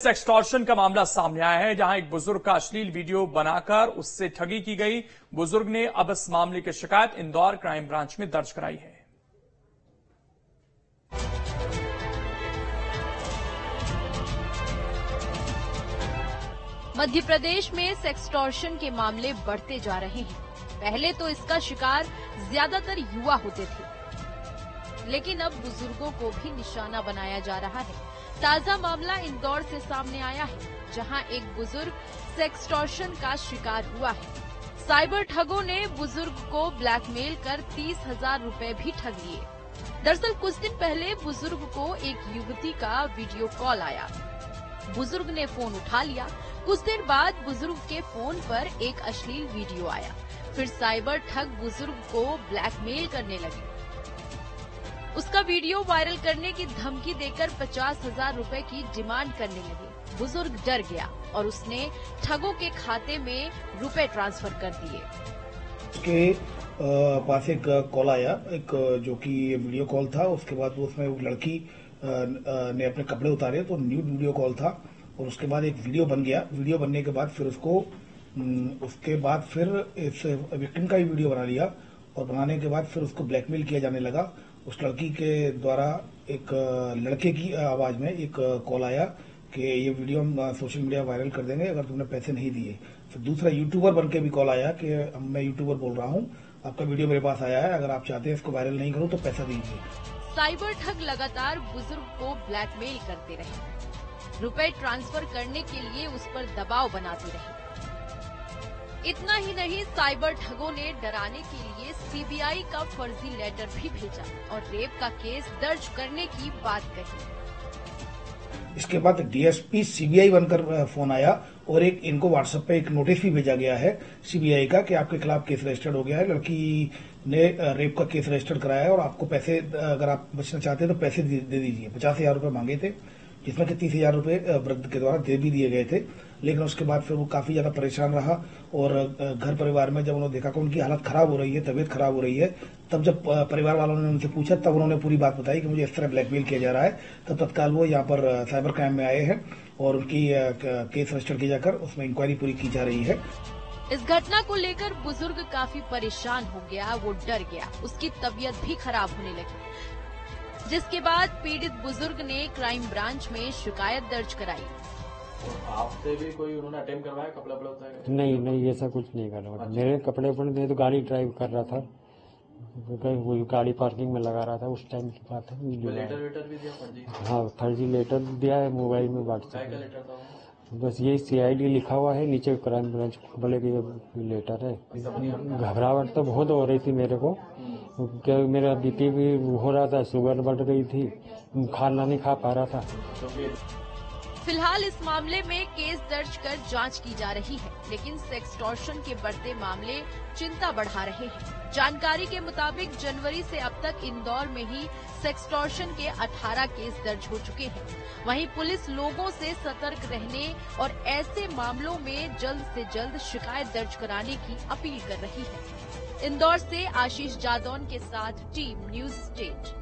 Extortion का मामला सामने आया है, जहाँ एक बुज़ुर्ग का अश्लील वीडियो बनाकर उससे ठगी की गई। बुज़ुर्ग ने अब इस मामले की शिकायत इंदौर क्राइम ब्रांच में दर्ज कराई है। मध्य प्रदेश में सेक्सटॉर्शन के मामले बढ़ते जा रहे हैं। पहले तो इसका शिकार ज़्यादातर युवा होते थे। लेकिन अब बुज़ुर्गों को भी निशाना बनाया जा रहा है। ताज़ा मामला इंदौर से सामने आया है, जहाँ एक बुज़ुर्ग सेक्सटॉर्शन का शिकार हुआ है। साइबर ठगों ने बुज़ुर्ग को ब्लैकमेल कर तीस हज़ार रूपए भी ठग लिए। दरअसल कुछ दिन पहले बुज़ुर्ग को एक युवती का वीडियो कॉल आया। बुज़ुर्ग ने फ़ोन उठा लिया। कुछ देर बाद बुज़ुर्ग के फ़ोन पर एक अश्लील वीडियो आया। फिर साइबर ठग बुज़ुर्ग को ब्लैकमेल करने लगे। उसका वीडियो वायरल करने की धमकी देकर पचास हज़ार रूपए की डिमांड करने लगे। बुज़ुर्ग डर गया और उसने ठगों के खाते में रुपए ट्रांसफ़र कर दिए। उसके पास एक कॉल आया, एक, जो कि वीडियो कॉल था। उसके बाद उसमें वो लड़की ने अपने कपड़े उतारे तो न्यूड वीडियो कॉल था और उसके बाद एक वीडियो बन गया। वीडियो बनने के बाद फिर उसको उसके बाद फिर इस विक्टिम का ही वीडियो बना लिया। और बनाने के बाद फिर उसको ब्लैकमेल किया जाने लगा। उस लड़की के द्वारा एक लड़के की आवाज़ में एक कॉल आया कि ये वीडियो हम सोशल मीडिया वायरल कर देंगे अगर तुमने पैसे नहीं दिए। फिर दूसरा यूट्यूबर बन के भी कॉल आया कि मैं यूट्यूबर बोल रहा हूँ, आपका वीडियो मेरे पास आया है, अगर आप चाहते हैं इसको वायरल नहीं करूँ तो पैसा दीजिए। साइबर ठग लगातार बुज़ुर्ग को ब्लैकमेल करते रहे। रुपए ट्रांसफ़र करने के लिए उस पर दबाव बनाते रहे। इतना ही नहीं, साइबर ठगों ने डराने के लिए सीबीआई का फर्जी लेटर भी भेजा और रेप का केस दर्ज करने की बात कही। इसके बाद डीएसपी सीबीआई बनकर फ़ोन आया और एक, इनको व्हाट्सएप पे एक नोटिस भी भेजा गया है सीबीआई का कि आपके खिलाफ केस रजिस्टर्ड हो गया है, लड़की ने रेप का केस रजिस्टर्ड कराया है और आपको पैसे अगर आप बचना चाहते हैं तो पैसे दे दे दीजिए। पचास हज़ार रुपये मांगे थे। जिसमें कि तीस हज़ार रुपये वृद्ध के द्वारा दे भी दिए गए थे। लेकिन उसके बाद फिर वो काफ़ी ज़्यादा परेशान रहा और घर परिवार में जब उन्होंने देखा कि उनकी हालत खराब हो रही है, तबीयत खराब हो रही है, तब जब परिवार वालों ने उनसे पूछा, तब उन्होंने पूरी बात बताई कि मुझे इस तरह ब्लैकमेल किया जा रहा है। तब तत्काल वो यहाँ पर साइबर क्राइम में आए हैं और उनकी केस रजिस्टर किया जाकर उसमें इंक्वायरी पूरी की जा रही है। इस घटना को लेकर बुज़ुर्ग काफ़ी परेशान हो गया, वो डर गया, उसकी तबीयत भी खराब होने लगी। जिसके बाद पीड़ित बुज़ुर्ग ने क्राइम ब्रांच में शिकायत दर्ज कराई। आपसे भी कोई उन्होंने अटेम्प करवाया? कपड़ा उतारे नहीं नहीं ऐसा कुछ नहीं कर रहा मेरे कपड़े पर मैं तो गाड़ी ड्राइव कर रहा था। कहीं वो गाड़ी पार्किंग में लगा रहा था उस टाइम की बात है। लेटर भी दिया? फर्जी? हाँ फर्जी लेटर दिया है मोबाइल में व्हाट्सएप बस यही सीआईडी लिखा हुआ है नीचे क्राइम ब्रांच बोले कि लेटर है। घबराहट तो बहुत हो रही थी मेरे को। क्या मेरा बीपी भी हो रहा था, शुगर बढ़ गई थी, खाना नहीं खा पा रहा था। फ़िलहाल इस मामले में केस दर्ज कर जाँच की जा रही है, लेकिन सेक्सटॉर्शन के बढ़ते मामले चिंता बढ़ा रहे हैं। जानकारी के मुताबिक जनवरी से अब तक इंदौर में ही सेक्सटॉर्शन के 18 केस दर्ज हो चुके हैं। वहीं पुलिस लोगों से सतर्क रहने और ऐसे मामलों में जल्द से जल्द शिकायत दर्ज कराने की अपील कर रही है। इंदौर से आशीष जादौन के साथ टीम न्यूज़ स्टेट।